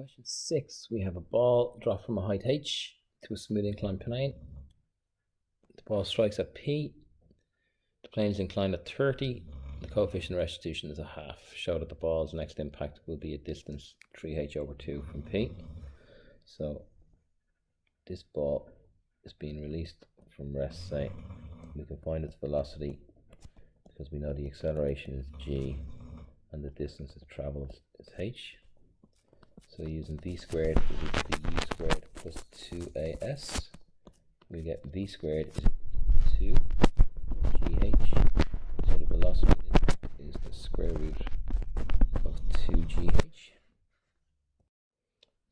Question six, we have a ball dropped from a height h to a smooth inclined plane. The ball strikes at p. The plane is inclined at 30. The coefficient of restitution is a half. Show that the ball's next impact will be a distance 3h over 2 from p. So this ball is being released from rest, say. We can find its velocity because we know the acceleration is g and the distance it travels is h. So using v squared is equal to u squared plus 2as. We get v squared is equal to 2gh. So the velocity is the square root of 2gh.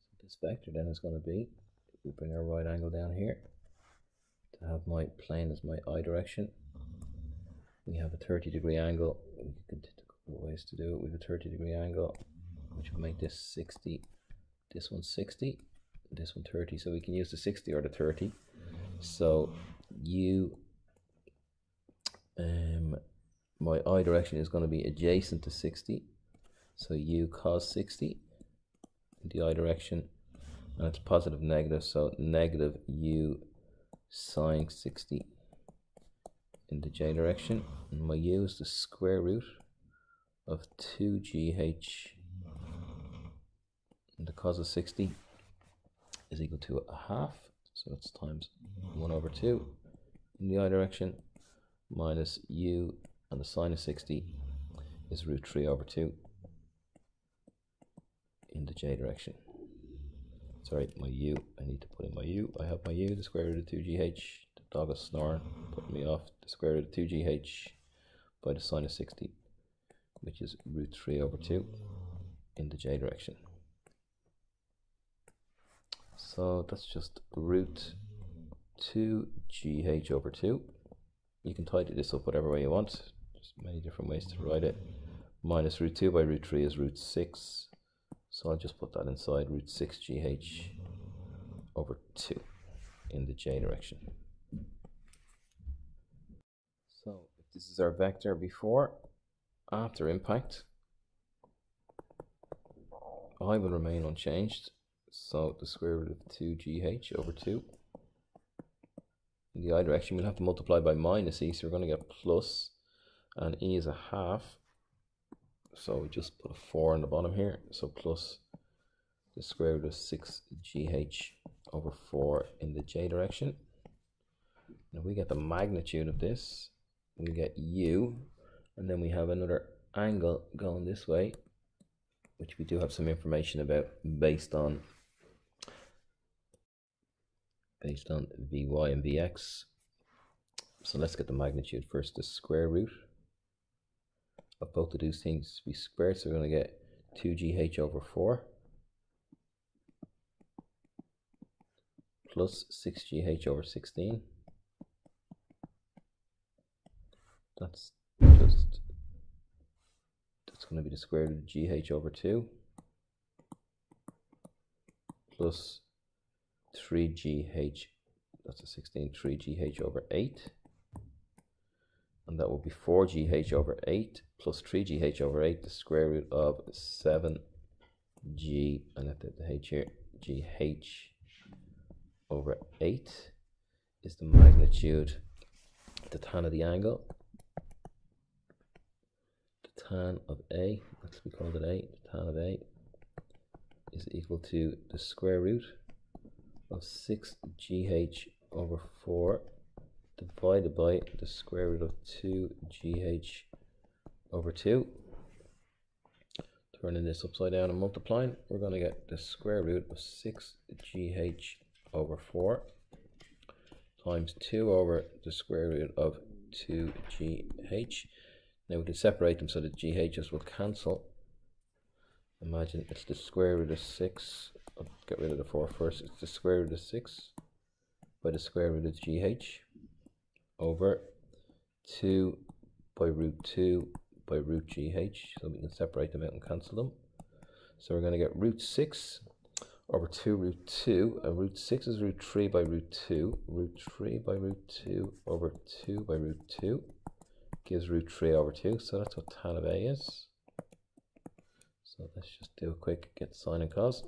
So this vector then is going to be, we bring our right angle down here, to have my plane as my i direction, we have a 30 degree angle. We can a couple of ways to do it. We have a 30 degree angle, which will make this 60 this one's 60 this one 30 so we can use the 60 or the 30 so u um my i direction is going to be adjacent to 60 so u cos 60 in the i direction and it's positive negative so negative u sine 60 in the j direction. And my u is the square root of 2gh and the cos of 60 is equal to a half so it's times 1 over 2 in the i direction minus u and the sine of 60 is root 3 over 2 in the j direction. Sorry my u I need to put in my u. I have my u the square root of 2gh the dog is snoring putting me off. The square root of 2gh by the sine of 60 which is root 3 over 2 in the j direction so that's just root 2 gh over 2. You can tidy this up whatever way you want. There's many different ways to write it. Minus root 2 by root 3 is root 6. So I'll just put that inside root 6 gh over 2 in the j direction. So this is our vector before, after impact, I will remain unchanged so the square root of 2gh over 2. In the i direction, we'll have to multiply by minus e, so we're going to get plus, and e is a half. So we just put a 4 on the bottom here, so plus the square root of 6gh over 4 in the j direction. Now we get the magnitude of this, we get u, and then we have another angle going this way, which we do have some information about based on based on Vy and Vx. So let's get the magnitude first. The square root of both of these things be squared. So we're going to get 2gh over 4 plus 6gh over 16. That's just, that's going to be the square root of gh over 2 plus 3gh, that's a 16, 3gh over 8. And that will be 4gh over 8 plus 3gh over 8, the square root of 7g, and at the h here, gh over 8 is the magnitude, the tan of the angle. The tan of A, let's we called it A, the tan of A is equal to the square root of 6gh over 4 divided by the square root of 2gh over 2. Turning this upside down and multiplying, we're going to get the square root of 6gh over 4 times 2 over the square root of 2gh. Now we can separate them so that gh's will cancel. Imagine it's the square root of 6 I'll get rid of the 4 first. It's the square root of 6 by the square root of gh over 2 by root 2 by root gh. So we can separate them out and cancel them. So we're going to get root 6 over 2 root 2. And root 6 is root 3 by root 2. Root 3 by root 2 over 2 by root 2 gives root 3 over 2. So that's what tan of A is. So let's just do a quick get sine and cos.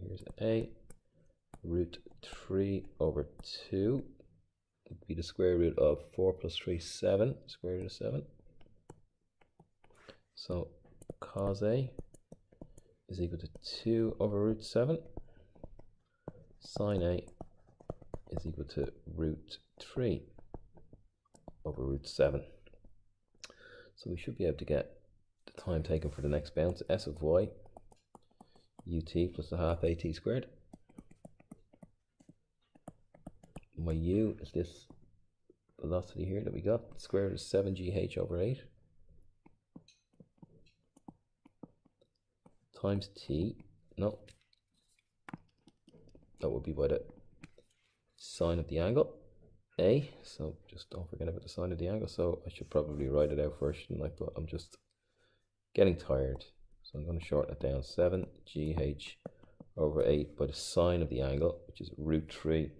here's a root 3 over 2 would be the square root of 4 plus 3, 7, square root of 7. So cos A is equal to 2 over root 7. Sine A is equal to root 3 over root 7. So we should be able to get time taken for the next bounce, s of y, ut plus a half at squared. My u is this velocity here that we got, square root of 7gh over 8. Times t, no, that would be by the sine of the angle a. So just don't forget about the sine of the angle. So I should probably write it out first. And like but I'm just getting tired. So I'm going to shorten it down. 7 GH over 8 by the sine of the angle which is root 3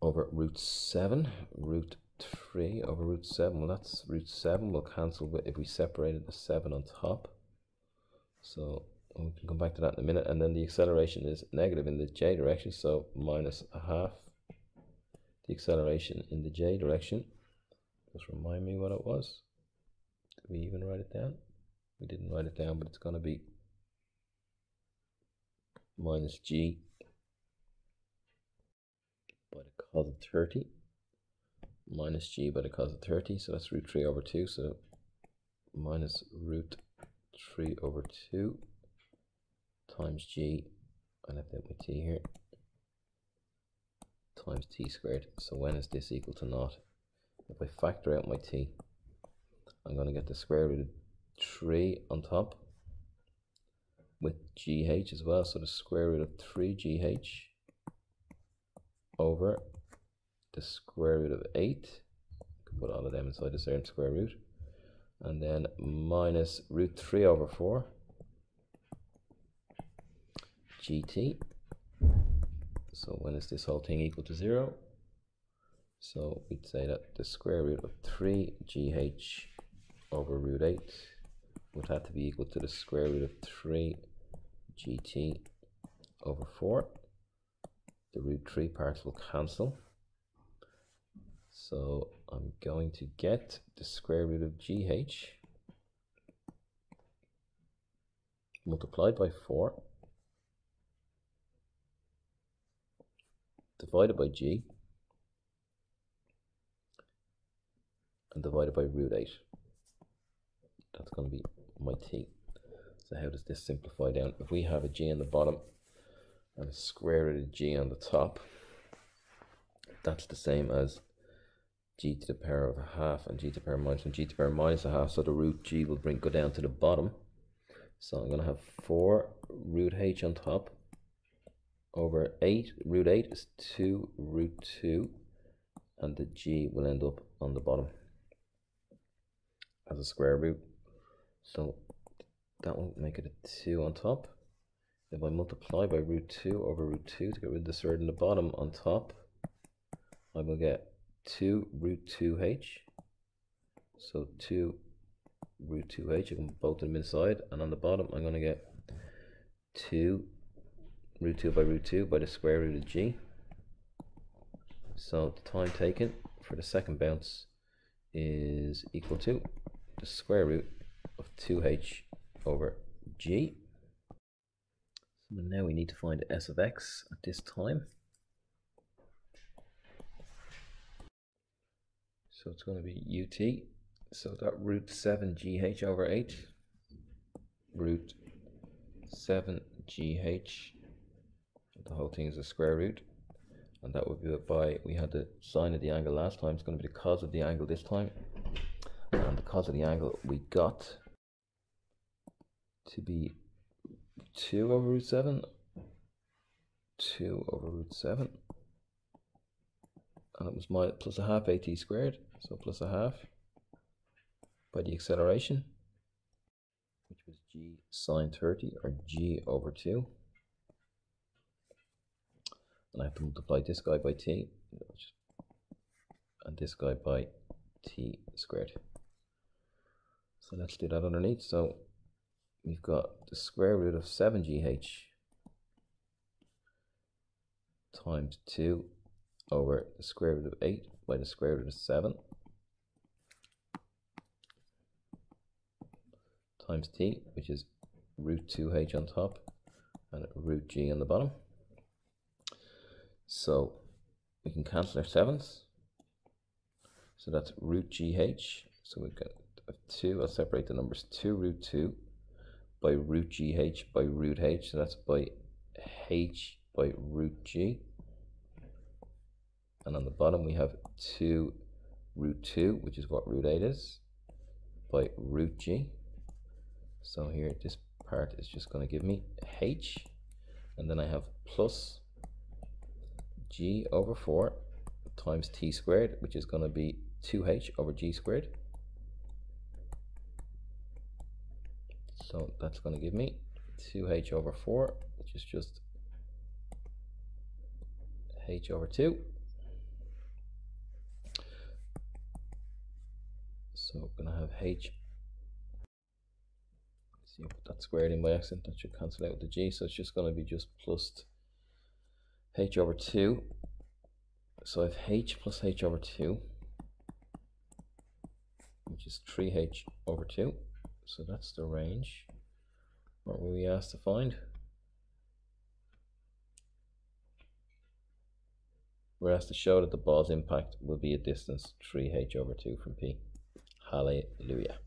over root 7 root 3 over root 7 well that's root 7 We'll cancel if we separated the 7 on top. So we can come back to that in a minute. And then the acceleration is negative in the j direction so minus a half. The acceleration in the j direction. Just remind me what it was. We even write it down? We didn't write it down, but it's going to be minus g by the cos of 30 minus g by the cos of 30 so that's root 3 over 2 so minus root 3 over 2 times g I left out my t here times t squared. So when is this equal to naught? If I factor out my t, I'm going to get the square root of 3 on top with gh as well. So the square root of 3gh over the square root of 8. can put all of them inside the same square root. And then minus root 3 over 4 gt so when is this whole thing equal to 0? So we'd say that the square root of 3 gh over root 8 would have to be equal to the square root of 3 gt over 4. The root 3 parts will cancel. So I'm going to get the square root of gh multiplied by 4 divided by g and divided by root 8. Going to be my t. So how does this simplify down? If we have a g on the bottom and a square root of g on the top, that's the same as g to the power of a half and g to the power minus and g to the power minus a half. So the root g will bring go down to the bottom. So I'm going to have 4 root h on top over 8, root 8 is 2 root 2, and the g will end up on the bottom as a square root. So that will make it a 2 on top. If I multiply by root 2 over root 2 to get rid of the surd in the bottom on top, I will get 2 root 2h. So 2 root 2h, you can both them inside, and on the bottom I'm going to get 2 root 2 by root 2 by the square root of g. So the time taken for the second bounce is equal to the square root of 2h over g. So now we need to find s of x at this time. So it's going to be ut. So that root 7 gh over 8 root 7 gh the whole thing is a square root and that would be by we had the sine of the angle last time it's going to be the cos of the angle this time the cos of the angle we got to be 2 over root 7 2 over root 7 and it was my plus a half at squared so plus a half by the acceleration which was g sine 30 or g over 2 and I have to multiply this guy by t and this guy by t squared. So let's do that underneath. So we've got the square root of 7gh times 2 over the square root of 8 by the square root of 7 times t, which is root 2h on top and root g on the bottom. So we can cancel our sevens. So that's root gh. So we've got 2, I'll separate the numbers, 2 root 2 by root gh by root h. So that's by h by root g. And on the bottom we have 2 root 2, which is what root 8 is, by root g. So here this part is just going to give me h. And then I have plus g over 4 times t squared, which is going to be 2h over g squared. So that's going to give me 2h over 4, which is just h over 2. So I'm going to have h. See, I put that squared in by accident. That should cancel out with the g. So it's just going to be just plus h over 2. So I have h plus h over 2, which is 3h over 2. So that's the range. What were we asked to find? We're asked to show that the ball's impact will be a distance 3h over 2 from P. Hallelujah.